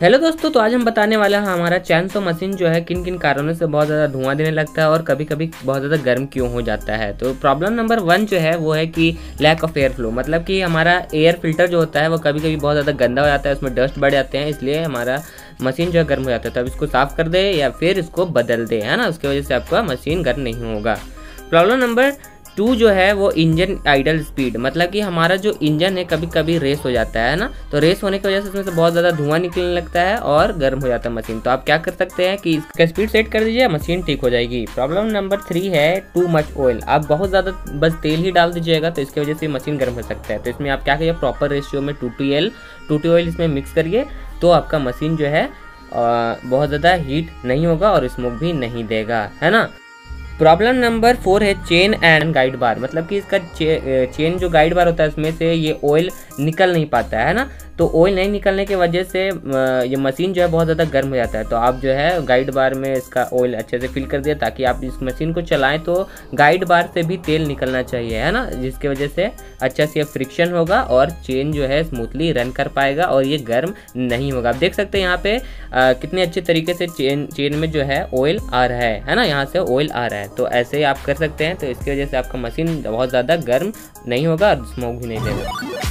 Hello दोस्तों तो आज हम बताने वाले हैं हमारा चैनसो मशीन जो है किन किन कारणों से बहुत ज़्यादा धुआँ देने लगता है और कभी कभी बहुत ज़्यादा गर्म क्यों हो जाता है। तो प्रॉब्लम नंबर वन जो है, वो है कि लैक ऑफ़ एयर फ्लो मतलब कि हमारा एयर फ़िल्टर जो होता है, वो कभी कभी बहुत ज़्यादा गंदा हो जाता है, उसमें डस्ट बढ़ जाते हैं, इसलिए हमारा मशीन जो है गर्म हो जाता है। तो अब इसको साफ़ कर दे या फिर इसको बदल दे, है ना? उसकी वजह से आपका मशीन गर्म नहीं होगा। प्रॉब्लम नंबर टू जो है वो इंजन आइडल स्पीड मतलब कि हमारा जो इंजन है कभी कभी रेस हो जाता है ना? तो रेस होने की वजह से उसमें से बहुत ज़्यादा धुआँ निकलने लगता है और गर्म हो जाता है मशीन। तो आप क्या कर सकते हैं कि इसका स्पीड सेट कर दीजिए, मशीन ठीक हो जाएगी। प्रॉब्लम नंबर थ्री है टू मच ऑयल आप बहुत ज़्यादा बस तेल ही डाल दीजिएगा तो इसकी वजह से मशीन गर्म हो सकता है। तो इसमें आप क्या करिए प्रॉपर रेशियो में two two L two two oil इसमें मिक्स करिए तो आपका मशीन जो है बहुत ज़्यादा हीट नहीं होगा और स्मोक भी नहीं देगा, है ना? प्रॉब्लम नंबर फोर है चेन एंड गाइड बार। मतलब कि इसका चे, चेन जो गाइड बार होता है उसमें से ये ऑयल निकल नहीं पाता है ना? तो ऑयल नहीं निकलने की वजह से ये मशीन जो है बहुत ज़्यादा गर्म हो जाता है। तो आप जो है गाइड बार में इसका ऑयल अच्छे से फिल कर दिया ताकि आप इस मशीन को चलाएँ तो गाइड बार से भी तेल निकलना चाहिए है ना? जिसकी वजह से अच्छा से फ्रिक्शन होगा और चेन जो है स्मूथली रन कर पाएगा और ये गर्म नहीं होगा। आप देख सकते हैं यहाँ पे आ, कितने अच्छे तरीके से चेन चेन में जो है ऑयल आ रहा है है ना? यहाँ से ऑयल आ रहा है। तो ऐसे ही आप कर सकते हैं तो इसकी वजह से आपका मशीन बहुत ज़्यादा गर्म नहीं होगा और स्मोक भी नहीं देगा।